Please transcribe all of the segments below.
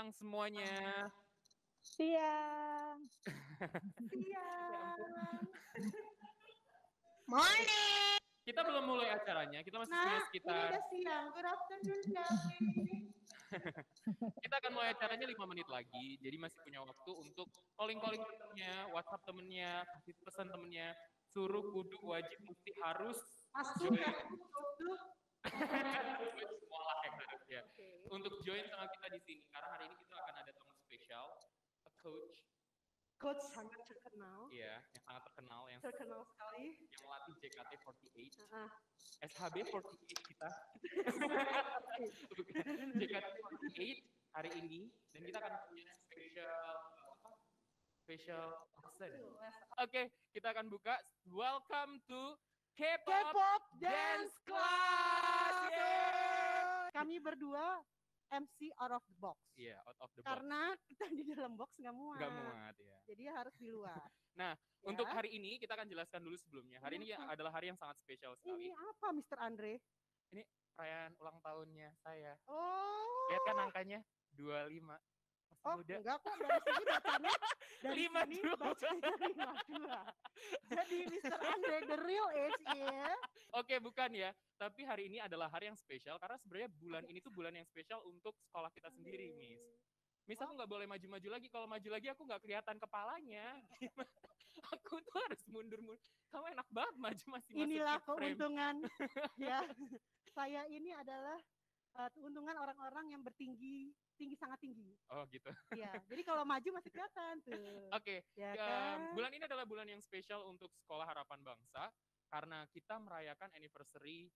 siang semuanya. Siang. Siang. Morning. Kita belum mulai acaranya, kita masih punya Nah, ini sekitar udah siang. Good afternoon, guys. kita akan mulai acaranya lima menit lagi. Jadi masih punya waktu untuk calling-calling temennya, WhatsApp temennya, kasih pesan temennya, suruh kudu wajib mesti harus Masuk Join. Semua lah yang ya. Untuk join sama kita di sini karena hari ini kita akan ada tamu spesial, a coach, Coach sangat terkenal. ya, yang sangat terkenal yang Terkenal sekali. yang melatih JKT48, Ah, SHB48 kita. JKT48 hari ini dan kita akan punya special apa? Special person. Oke, kita akan buka. Welcome to K-pop K-pop Dance Class. Yeay! Kami berdua MC out of the box. Iya, out of the box. Karena kita di dalam box nggak muat. Nggak muat ya. Jadi harus di luar. Nah, Ya. Untuk hari ini kita akan jelaskan dulu sebelumnya. Hari ini Apa? adalah hari yang sangat spesial sekali. ini apa, Mr. Andre? Perayaan ulang tahunnya saya. Oh. Lihat kan angkanya 25. Oh, muda. enggak kok dari sini bacanya dari Lima sini dua. bacanya 52. Jadi Mr. Andre the real age is Oke, bukan ya. Tapi hari ini adalah hari yang spesial karena sebenarnya bulan ini tuh bulan yang spesial untuk sekolah kita sendiri, Miss. Miss aku nggak boleh maju-maju lagi. Kalau maju lagi aku nggak kelihatan kepalanya. Aku tuh harus mundur-mundur. Kamu enak banget maju masih Inilah frame. keuntungan ya. Saya ini adalah uh, keuntungan orang-orang yang bertinggi tinggi sangat tinggi. Oh gitu. Ya, jadi kalau maju masih kelihatan tuh. Oke, Ya Ya, kan? bulan ini adalah bulan yang spesial untuk Sekolah Harapan Bangsa karena kita merayakan anniversary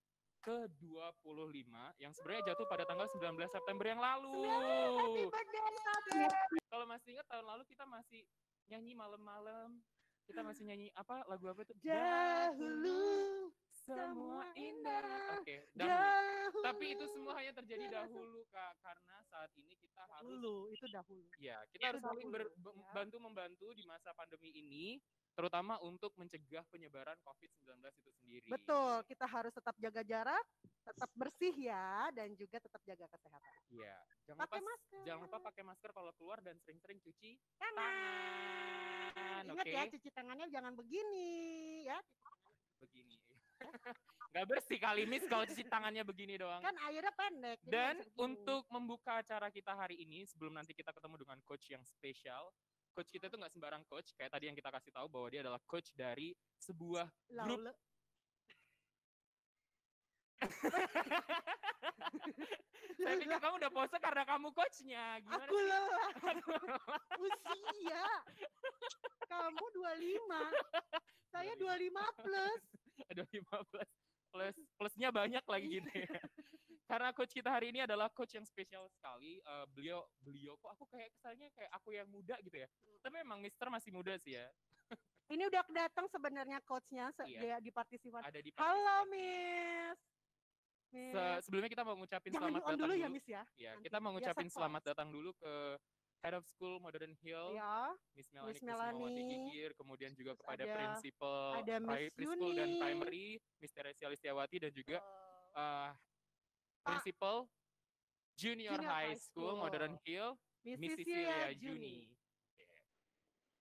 ke-25 yang sebenarnya jatuh pada tanggal 19 September yang lalu. Kalau masih ingat tahun lalu kita masih nyanyi malam-malam. Kita masih nyanyi apa lagu apa itu? Dahulu semua indah. Oke, dahulu. dahulu. Tapi itu semua hanya terjadi dahulu Kak karena saat ini kita harus dahulu, itu dahulu. Ya, Itu kita harus saling dahulu, ber- ya. bantu membantu di masa pandemi ini, terutama untuk mencegah penyebaran COVID-19 itu sendiri. Betul, kita harus tetap jaga jarak, tetap bersih ya, dan juga tetap jaga kesehatan. Iya. Jangan Pakai lupa masker. jangan lupa pakai masker kalau keluar dan sering-sering cuci tangan. tangan. Ingat Oke. ya, cuci tangannya jangan begini ya. Begini. Nggak bersih kali Miss kalau cuci tangannya begini doang. Kan airnya pendek. Dan untuk membuka acara kita hari ini, sebelum nanti kita ketemu dengan coach yang spesial, coach kita itu nggak sembarang coach, kayak tadi yang kita kasih tahu bahwa dia adalah coach dari sebuah grup Laule. Saya pikir kamu udah pose karena kamu coachnya. Gimana Aku sih? lelah. Usia. Kamu 25. Saya 25 plus. Ada 15 plus plusnya banyak lagi gitu ya. Karena coach kita hari ini adalah coach yang spesial sekali. Eh, beliau beliau kok aku kayak kesannya kayak aku yang muda gitu ya. Tapi memang Mister masih muda sih ya. Ini udah datang sebenarnya coachnya se- Iya. di, partisipan. Ada di Halo partisipan. Miss. Miss. Se- sebelumnya kita mau ngucapin Jangan selamat datang dulu dulu. ya Miss ya. Ya, nanti. kita mau ngucapin kelas. selamat datang dulu ke Head of School Modern Hill, Ya, Miss Melanie, Miss Melanie. Gigir, kemudian juga Terus kepada ada- Prinsipal ada Miss Preschool dan. Primary, Miss Teresia Listiawati dan juga uh, Pak. Principal Junior, Junior High School, School. Modern Hill, Miss Miss Cecilia Cecilia Juni. Juni.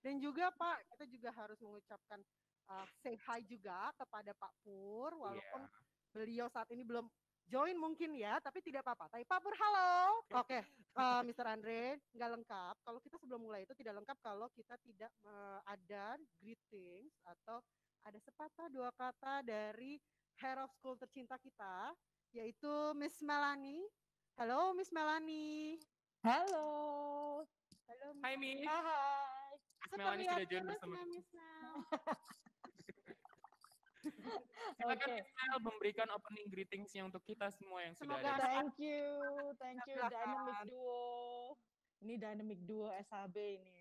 Dan juga Pak, kita juga harus mengucapkan uh, say hi juga kepada Pak Pur, walaupun Iya. beliau saat ini belum join mungkin ya, tapi tidak apa-apa. Tapi Pak Pur, halo. Oke, uh, Mr. Andre, nggak lengkap. Kalau kita sebelum mulai itu tidak lengkap kalau kita tidak uh, ada greetings atau ada sepatah dua kata dari Head of School tercinta kita, yaitu Miss Melanie. Halo, Miss Melanie. Halo. Halo, Miss. Hai Miss, Hai. Miss Melanie sudah join bersama Miss. Silakan Oke. Miss memberikan opening greetingsnya untuk kita semua yang sudah Semoga ada. Thank you, thank you Dynamic Duo. Ini Dynamic Duo SHB ini.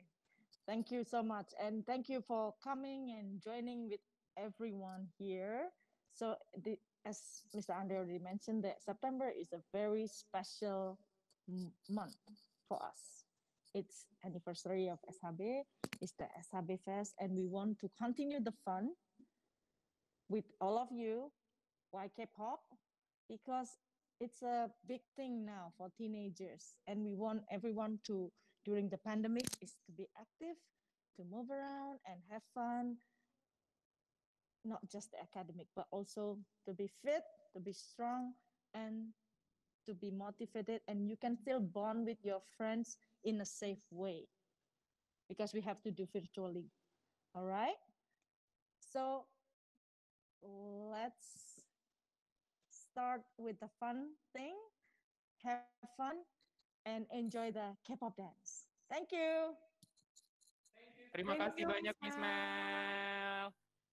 Thank you so much and thank you for coming and joining with everyone here. So the, as Mr. Andre already mentioned that September is a very special month for us. It's anniversary of SHB. It's the SHB Fest and we want to continue the fun with all of you. Why K-pop? Because it's a big thing now for teenagers and we want everyone to during the pandemic is to be active to move around and have fun not just the academic but also to be fit to be strong and to be motivated and you can still bond with your friends in a safe way because we have to do virtually all right so let's start with the fun thing have fun and enjoy the k-pop dance thank you Terima Thank kasih you, banyak Miss Mel.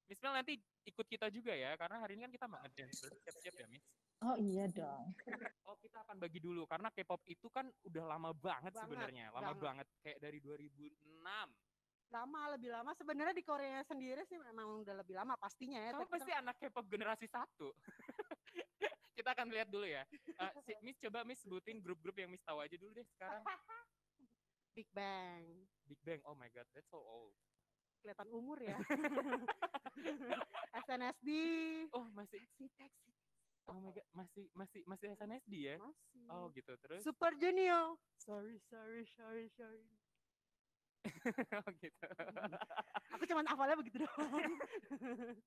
Miss Mel nanti ikut kita juga ya, karena hari ini kan kita mau ngedance. Berarti Siap-siap ya, Miss. oh iya dong Oh, kita akan bagi dulu karena K-pop itu kan udah lama banget, Banget, sebenarnya, lama banget. banget kayak dari 2006. Lama lebih lama sebenarnya di Korea sendiri sih memang udah lebih lama pastinya ya. Kamu tapi pasti anak K-pop generasi satu. kita akan lihat dulu ya. Si- Miss coba Miss sebutin grup-grup yang Miss tahu aja dulu deh sekarang. Big Bang Big Bang, oh my god, that's so old. kelihatan umur ya. SNSD Oh masih Oh my god, masih masih masih SNSD ya? masih. Oh gitu terus. Super Junior. Sorry, sorry, sorry, sorry. oh gitu. Aku cuman hafalnya begitu doang.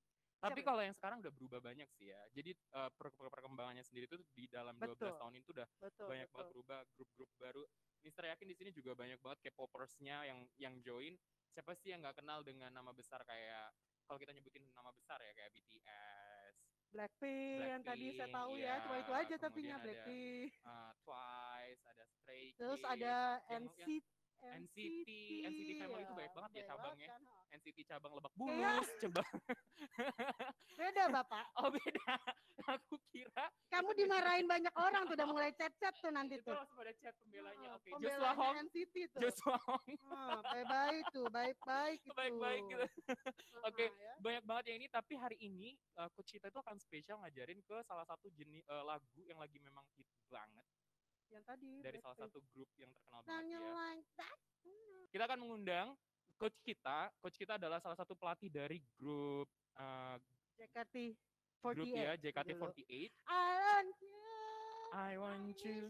Tapi kalau yang sekarang udah berubah banyak sih ya. Jadi per- per- perkembangannya sendiri tuh di dalam 12 Betul. tahun itu udah betul, banyak banget betul. berubah grup-grup baru. Mister yakin di sini juga banyak banget K-popersnya yang yang join. Siapa sih yang nggak kenal dengan nama besar kayak kalau kita nyebutin nama besar ya kayak BTS, Blackpink, yang tadi saya Blackpink, tahu ya, iya, cuma itu aja tapi kemudian ada Blackpink. eh, Twice, ada Stray Terus Kids, ada yang- NCT, NCT, NCT Family itu ya, banyak banget ya banyak cabangnya. kan, ha. NCT cabang Lebak Bulus, coba. Beda Bapak. Oh beda. Aku kira Kamu dimarahin banyak orang tuh udah mulai chat-chat tuh nanti itu tuh. langsung pada chat pembelanya. Ah, Oke, Joshua pembelanya Hong, NCT tuh. Joshua Hong, Ah, baik-baik tuh, baik-baik gitu. baik-baik gitu. Ah, Oke. ya. Banyak banget yang ini, tapi hari ini uh, coach kita itu akan spesial ngajarin ke salah satu jenis lagu yang lagi memang hit banget Yang tadi dari salah satu grup yang terkenal banget ya. like that? Kita akan mengundang coach kita. Coach kita adalah salah satu pelatih dari grup uh, JKT48. grup ya dulu. JKT48. I want you. I want you.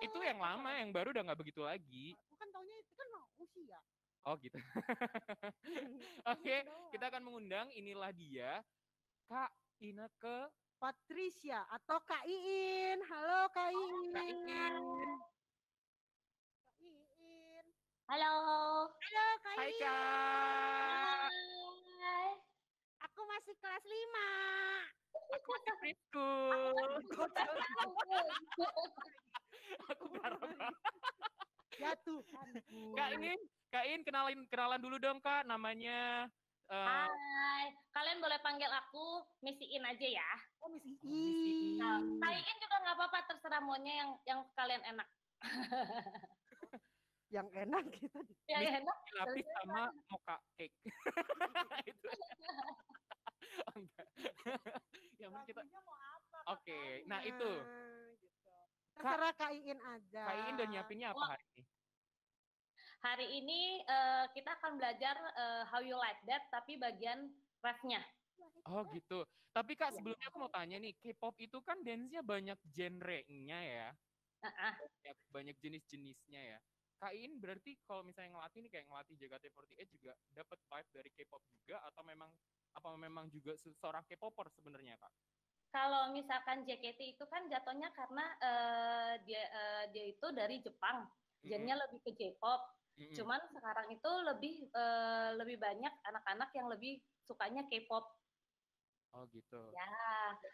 Itu yang lama, yang baru udah nggak begitu lagi. Bukan taunya itu kan usia. Oh gitu. Oke, kita akan mengundang inilah dia Kak Ineke Patricia atau Kak Iin. Halo Kak Iin. Kak Iin. Kak Iin. Halo. Halo Kak Hai Iin. Kak. Hai. Aku masih kelas 5. Aku di preschool. Aku banget. Ya Tuhanku. Kak In, Kak In kenalin kenalan dulu dong Kak namanya. eh, Hai. Kalian boleh panggil aku Missy In aja ya. Oh, Miss Iin. Nah, Kalian juga nggak apa-apa terserah maunya yang yang kalian enak. Yang enak kita di- Yang Miss- enak. lapis sama mocha cake. Itu. Oh, enggak. Yang penting kita lagunya mau apa? Oke, nah itu. Gitu. Terserah Kak Iin aja. Kak In udah nyiapinnya apa hari ini? Hari ini eh, kita akan belajar eh, How You Like That tapi bagian refnya. Oh gitu. Tapi Kak sebelumnya aku mau tanya nih, K-pop itu kan dance-nya banyak genre-nya ya. Ah. banyak, banyak jenis-jenisnya ya. Kak In berarti kalau misalnya ngelatih nih kayak ngelatih JKT48 juga dapat vibe dari K-pop juga atau memang apa memang juga se- seorang K-popper sebenarnya Kak? Kalau misalkan JKT itu kan jatuhnya karena eh, dia eh, dia itu dari Jepang, Mm-mm, genrenya lebih ke J-pop. mm-mm. Cuman sekarang itu lebih eh, lebih banyak anak-anak yang lebih sukanya K-pop. Oh gitu. Ya,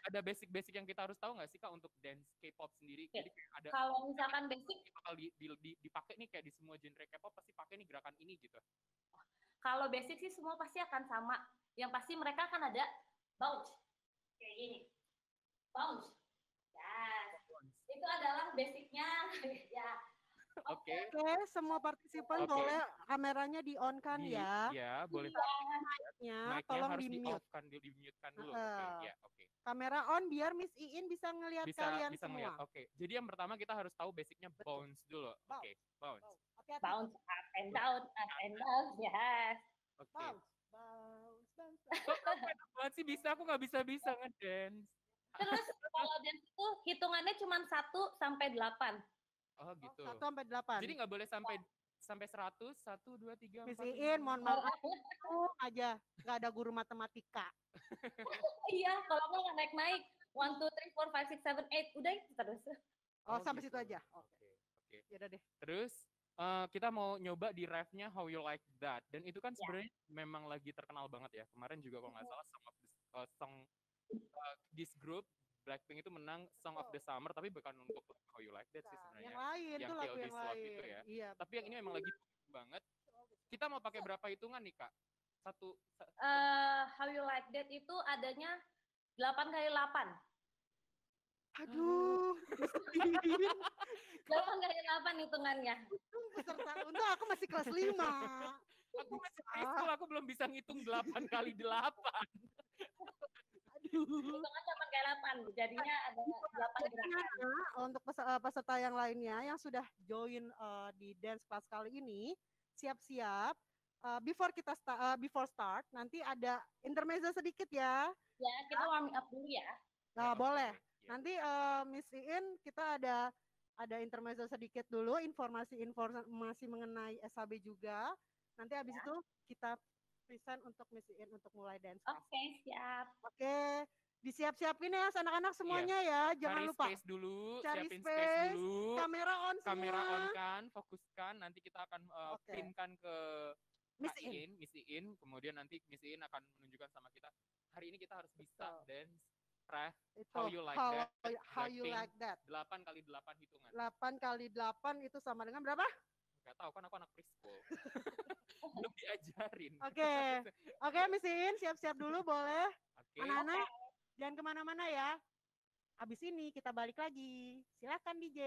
Ada basic-basic yang kita harus tahu nggak sih Kak untuk dance K-pop sendiri? Ya, Jadi kayak ada kalau misalkan basic, bakal di, di, di- dipakai nih kayak di semua genre K-pop pasti pakai nih gerakan ini gitu. kalau basic sih semua pasti akan sama. Yang pasti mereka akan ada bounce kayak gini, bounce. Ya, itu adalah basicnya. ya, Oke. Oke, semua partisipan Oke. boleh kameranya di on kan Di- ya. Ya, boleh. Ya, Mic-nya tolong harus di mute. kan, di, di mute kan dulu. Oke, Heeh. ya, oke. Kamera on biar Miss Iin bisa ngelihat Bisa kalian bisa semua. Oke. Jadi yang pertama kita harus tahu basicnya Betul. bounce dulu. Oke, Bounce. bounce. Hati-hati. bounce up and down, up and down. Yes. Oke. Bounce. Bounce, bounce, bounce. Sih bisa? Aku nggak bisa bisa ngedance. Terus kalau dance itu hitungannya cuma 1 sampai 8. Oh gitu. Satu sampai delapan. Jadi nggak boleh sampai sampai 100, 1, 2, 3, 4, Miss Iin, mohon maaf aja, nggak ada guru matematika. iya, kalau nggak nggak naik-naik. 1, 2, 3, 4, 5, 6, 7, 8. Udah itu terus. Oh, Oh, sampai gitu. situ aja. Oke, Oke, ya udah deh. Terus eh, kita mau nyoba di ref-nya How You Like That dan itu kan Ya. sebenarnya memang lagi terkenal banget ya. Kemarin juga kalau nggak salah song of song eh, this group Blackpink itu menang Song of the Summer tapi bukan untuk How You Like That sih Nah, sebenarnya. yang lain Yang tuh lagu yang Love lain. itu ya. Iya. Tapi yang ini memang lagi banget. Kita mau pakai berapa hitungan nih kak? Satu. sa- Eh, how you like that itu adanya 8 kali 8. Aduh, 8 kali 8 hitungannya. untung peserta, untung aku masih kelas 5. Aku masih preschool, aku belum bisa ngitung 8 kali 8. Aduh. Hitungan 8 kali 8. Jadinya ada 8 gerakan. Gimana untuk eh, peserta yang lainnya yang sudah join eh, di dance class kali ini, siap-siap. eh, before kita sta- eh, before start, nanti ada intermezzo sedikit ya. Ya, kita warming up dulu ya. Nah, Ya, boleh. oke. Ya. Nanti eh, Miss Iin kita ada ada intermezzo sedikit dulu, informasi-informasi mengenai SHB juga. Nanti habis itu kita present untuk Miss Iin untuk mulai dance class. Oke, siap. Oke, disiap-siapin ya anak-anak semuanya ya, jangan Cari lupa. space dulu, Cari siapin space, space dulu. Kamera on semua. kamera on kan, fokuskan. Nanti kita akan uh, Oke. pinkan ke Miss Iin. Miss Iin. Kemudian nanti Miss Iin akan menunjukkan sama kita. Hari ini kita harus bisa Betul. dance ref Itu How You Like how, That, how you like that. 8 kali 8 hitungan. 8 kali 8 itu sama dengan berapa? Gak tahu kan aku anak preschool. Belum diajarin. Oke. Oke, Miss Iin, siap-siap dulu boleh. Anak-anak, jangan ke mana-mana ya. Abis ini kita balik lagi. Silakan DJ.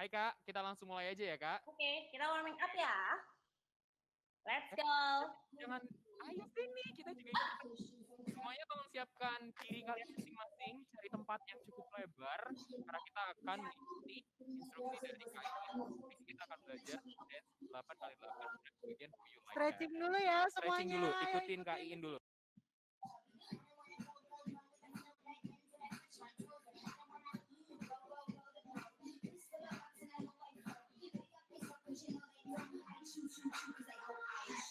Hai Kak, kita langsung mulai aja ya Kak. Oke, kita warming up ya. Let's go. Jangan, ayo sini, kita juga ikut. Semuanya tolong siapkan diri kalian masing-masing, cari tempat yang cukup lebar, karena kita akan mengikuti instruksi dari Kak sini kita akan belajar dance 8 kali 8 dan Like Stretching dulu ya Stretching semuanya. dulu, ikutin Kak Iin dulu.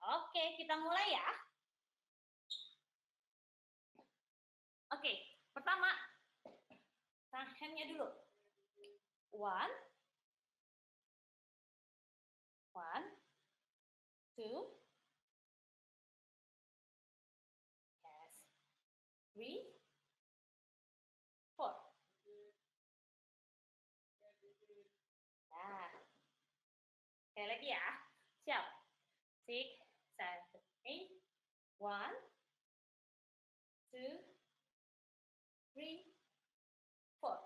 Oke, kita mulai ya. Oke, pertama, tangannya dulu. One, one, two, yes, three, four. Nah, sekali lagi ya. Siap. Six, seven, eight. One, two, three, four.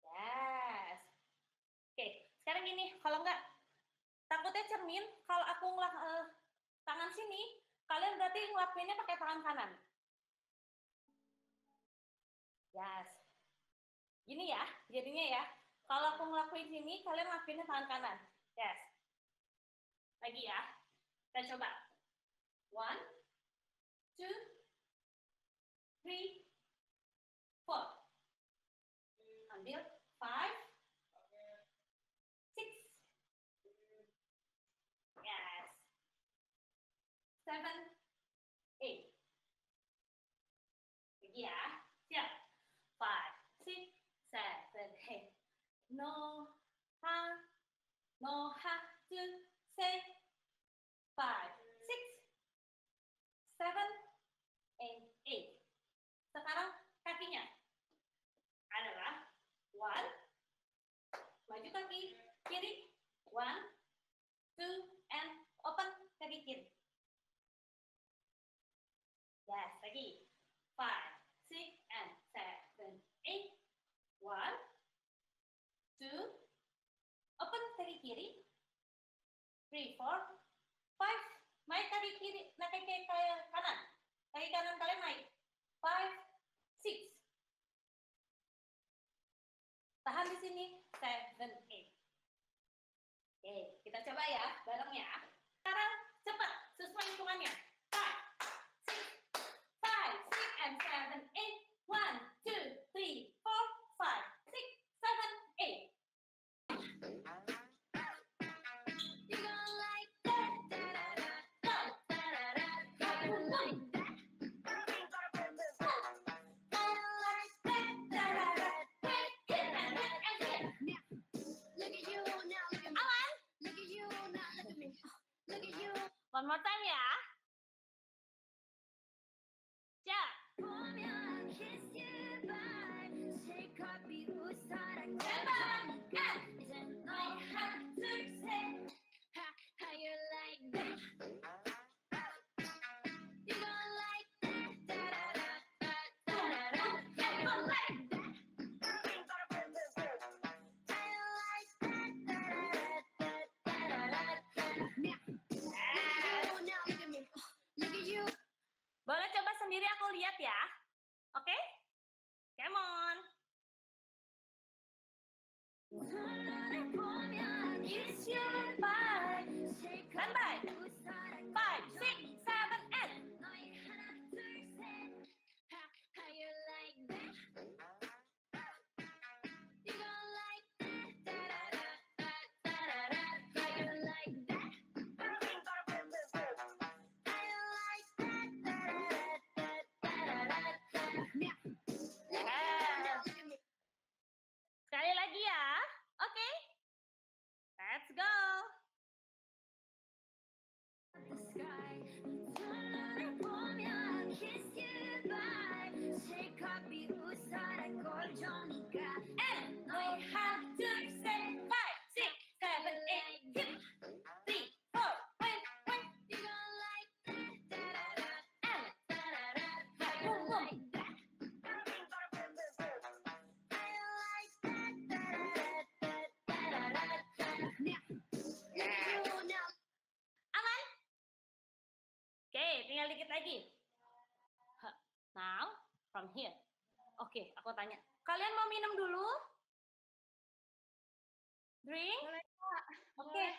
Yes. Oke, sekarang gini, kalau nggak takutnya cermin, kalau aku ngelak eh, tangan sini, kalian berarti ngelakuinnya pakai tangan kanan. Yes. Gini ya, jadinya ya. Kalau aku ngelakuin sini, kalian ngelakuinnya tangan kanan. Yes. Lagi ya. Kita coba. One, two, no ha, no ha kiri, naik kaki kanan. Kaki kanan kalian naik. Five, six. Tahan di sini. Seven, eight. Oke, kita coba ya, bareng ya. One more time ya. Tinggal dikit lagi. Now, from here. Oke, aku tanya. Kalian mau minum dulu? Drink? Boleh, Oke.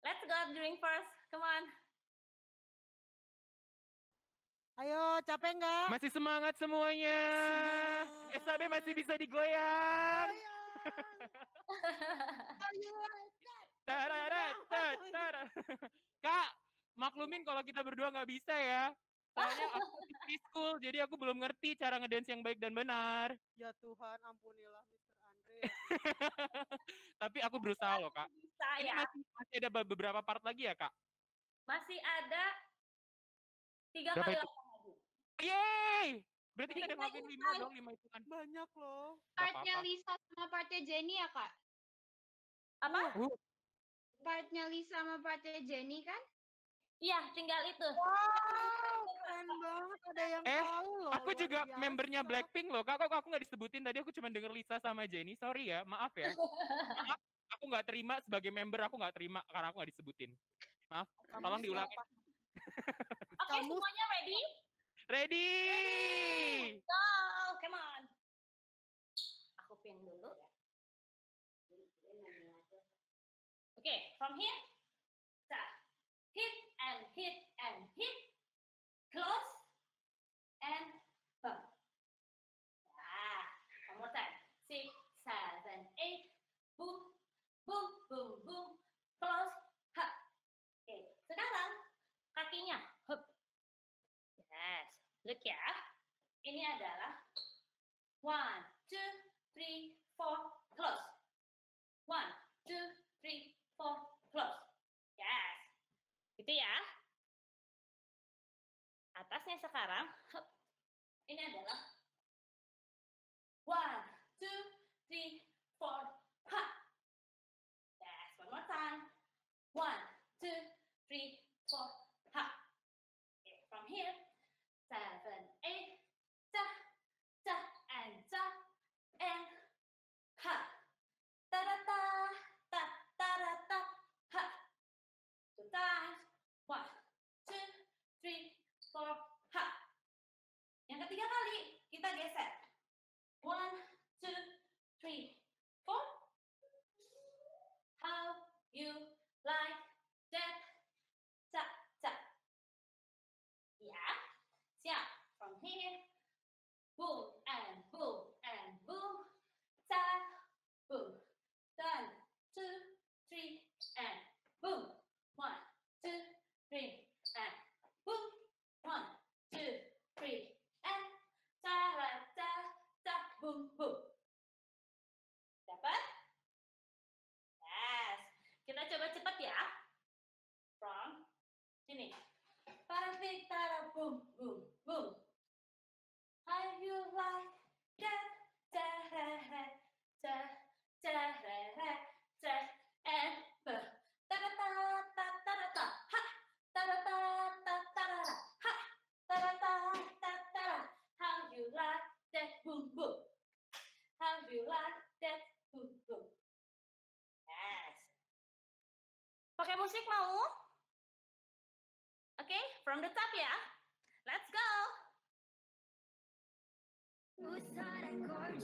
Let's go drink first. Come on. Ayo, capek nggak? Masih semangat semuanya. SAB masih bisa digoyang. Tarara, tat, tara. Kak, maklumin kalau kita berdua nggak bisa ya. Soalnya aku di preschool, jadi aku belum ngerti cara ngedance yang baik dan benar. Ya Tuhan, ampunilah Mr. Andre. Tapi aku berusaha loh, Kak. Bisa Ini ya. masih, masih ada be- beberapa part lagi ya, Kak? Masih ada tiga Berapa kali itu? lagi. Yeay! Berarti kita kita ngelakuin lima dong, lima hitungan. Banyak loh. Partnya. Lisa sama partnya Jenny ya kak? Apa? Uh, Partnya Lisa sama partnya Jenny kan? Iya, tinggal itu. Wow, keren banget. Ada yang Eh, tahu loh. aku juga biasa. membernya Blackpink loh. Kak, kok aku nggak disebutin tadi? Aku cuma denger Lisa sama Jenny. Sorry ya, maaf ya. Maaf, aku nggak terima sebagai member. Aku nggak terima karena aku nggak disebutin. Maaf, Kamu tolong diulangi. siapa? Oke, Kamu- semuanya ready? Ready? Go, come on. Aku pin dulu. Oke, from here. And hit and hit.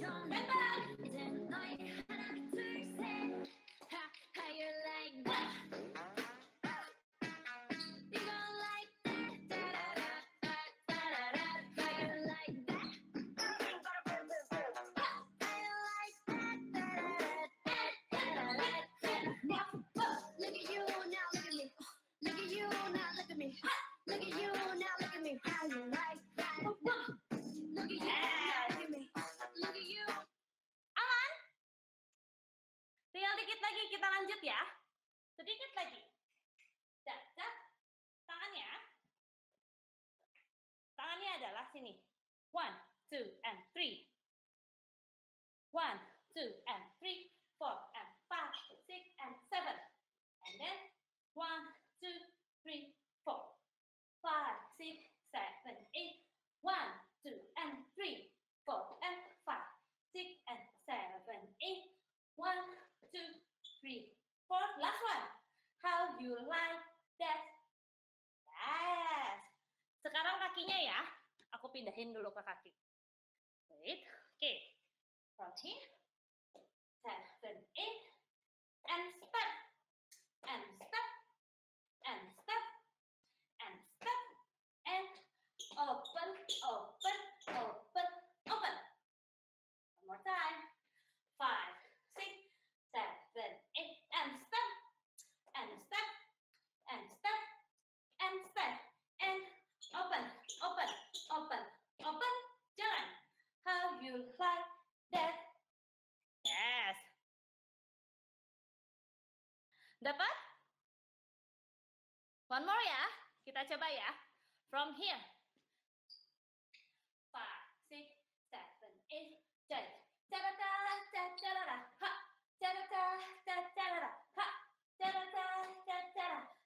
Now. pindahin dulu ke kaki. Wait, oke. Okay. 7, and step, and step, and step, and step, and open, open. One more ya. Kita coba ya. From here. Five, six, seven, eight, ten. cha cha ha. cha cha ha. cha carata.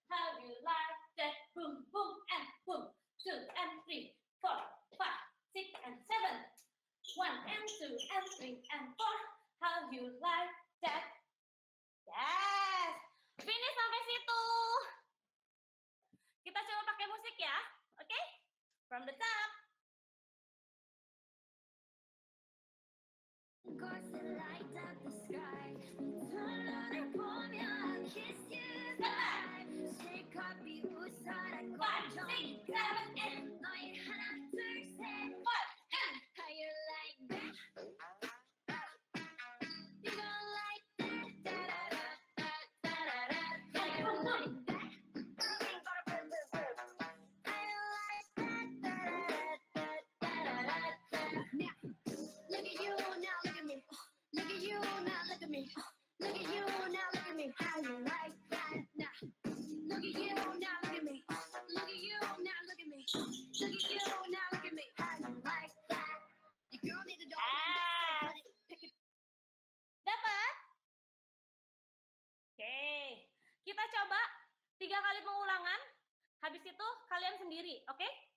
How you like that? Boom, boom, and boom. Two and three, four, five, six and seven. One and two and three and four. How you like that? Yes. Finish sampai situ. music Okay? From the top. Course light the sky. Turn on and. Kiss you. Shake up situ kalian sendiri, oke? Okay?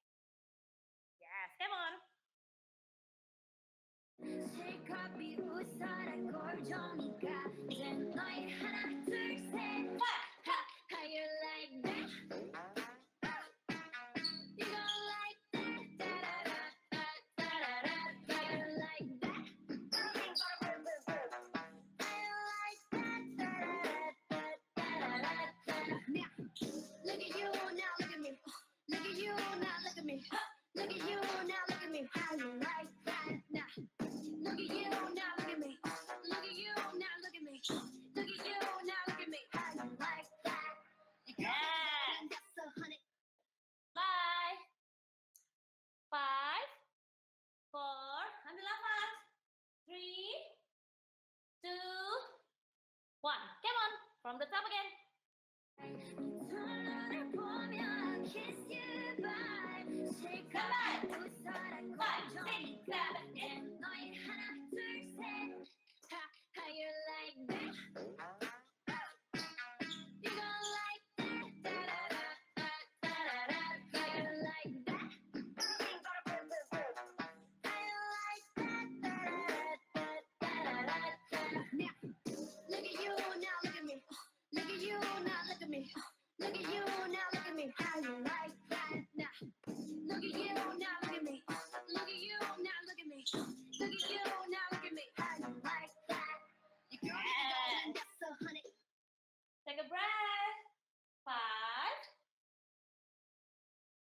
You, now look at me. How you like me. Look at you, now look at me. How you like that? Now, look at you, now look at me. Look at you, now look at me. Look at you, now look at me. How you like that? You it, darling, that's a hundred. Take a breath. Five,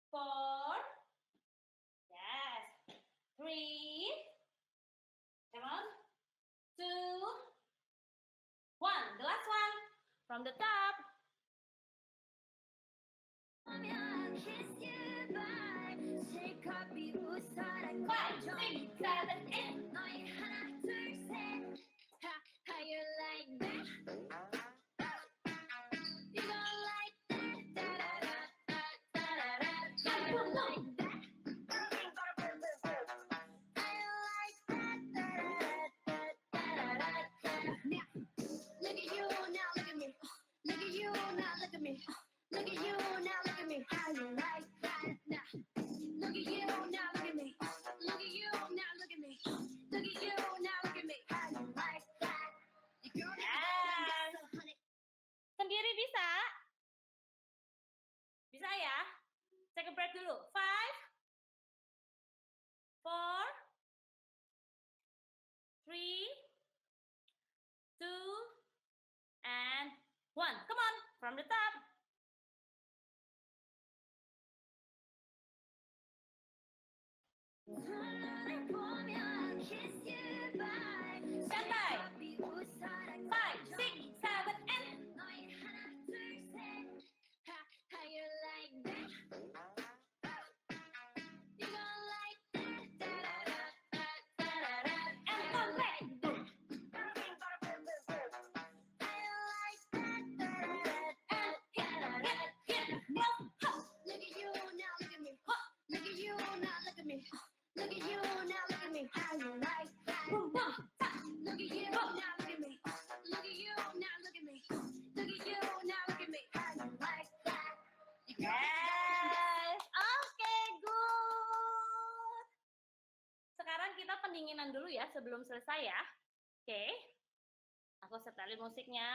four, yes, three, come on, two, one. The last one from the top. Seven, eight. Five, four, three, two, and one. Come on, from the top. Stand by. Me. Look at you now, look at me. How you like that? Boom, boom. Look at you now, look at me. Look at you now, look at me. Look at you now, look at me. How you like that? You got it, darling, Yes. Oke, good. Sekarang kita pendinginan dulu ya sebelum selesai ya. Oke. Aku setelin musiknya.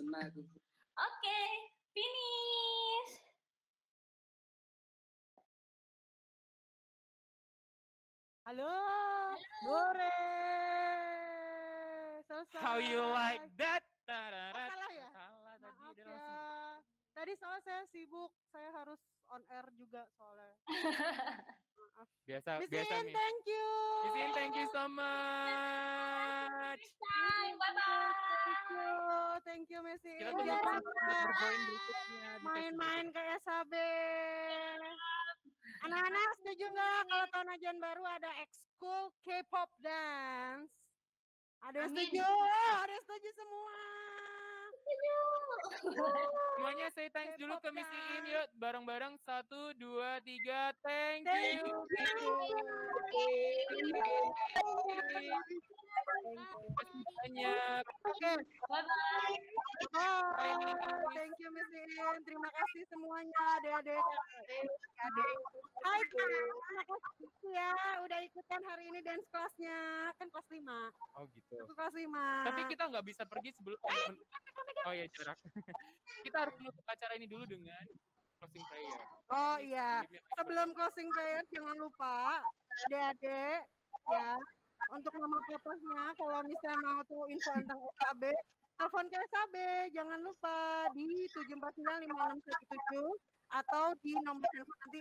Oke, finish. Halo, Bore. Selesai. How you like that? Oh, salah ya? Salah tadi Maaf dia ya. langsung. Tadi soalnya saya sibuk, saya harus on air juga soalnya. Biasa Miss biasa In, nih. thank you. Miss In, thank you so much. Bye bye. Thank you, thank you. Kita tunggu di main-main ke SAB. Anak-anak setuju nggak kalau tahun ajaran baru ada ekskul K-pop dance? Ada yang setuju? Ada yang setuju semua. Semuanya say thanks dulu ke Miss In yuk bareng-bareng satu dua tiga thank Thank you. banyak. Oke, Bye bye. bye. Thank you Miss In. Terima kasih semuanya adik-adik. Adik. Hai terima kasih ya udah ikutan hari ini dance kelasnya. Kan kelas 5. Oh gitu. Aku kelas 5. Tapi kita nggak bisa pergi sebelum Oh ya jarak. kita harus menutup acara ini dulu dengan closing prayer. Oh iya, sebelum closing prayer jangan lupa adik-adik ya untuk nama papahnya kalau misalnya mau tahu info tentang SAB telepon ke SAB jangan lupa di 7495617 atau di nomor telepon nanti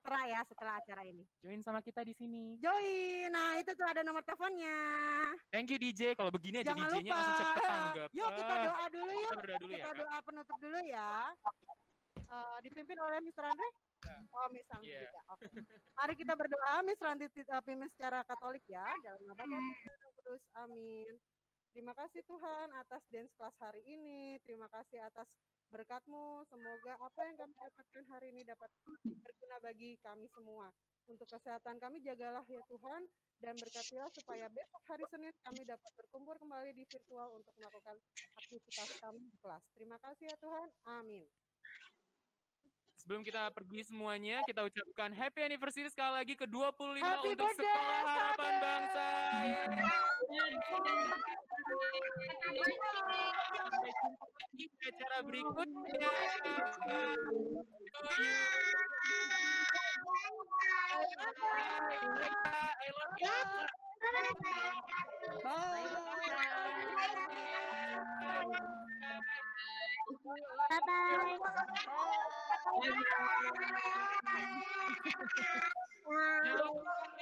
tertera ya setelah acara ini. Join sama kita di sini. Join, nah itu tuh ada nomor teleponnya. Thank you DJ. Kalau begini aja DJ-nya langsung cepet tanggap. Yuk kita dulu berdoa dulu ya. Kita Kak. doa penutup dulu ya. Eh, dipimpin oleh Mr. Andre? Oh, Miss Ranti Iya. juga. Oke. Mari kita berdoa, Miss Ranti uh, pimpin secara Katolik ya. Dalam nama Bapa dan Putra dan Roh Kudus. Amin. Terima kasih Tuhan atas dance class hari ini. Terima kasih atas berkatmu. Semoga apa yang kami dapatkan hari ini dapat berguna bagi kami semua. Untuk kesehatan kami jagalah ya Tuhan dan berkatilah supaya besok hari Senin kami dapat berkumpul kembali di virtual untuk melakukan aktivitas kami di kelas. Terima kasih ya Tuhan. Amin. Sebelum kita pergi semuanya, kita ucapkan happy anniversary sekali lagi ke 25 Happy untuk birthday, Sekolah Harapan! Bangsa. Yeay. Di acara berikutnya. I love you. Bye bye. Jangan lupa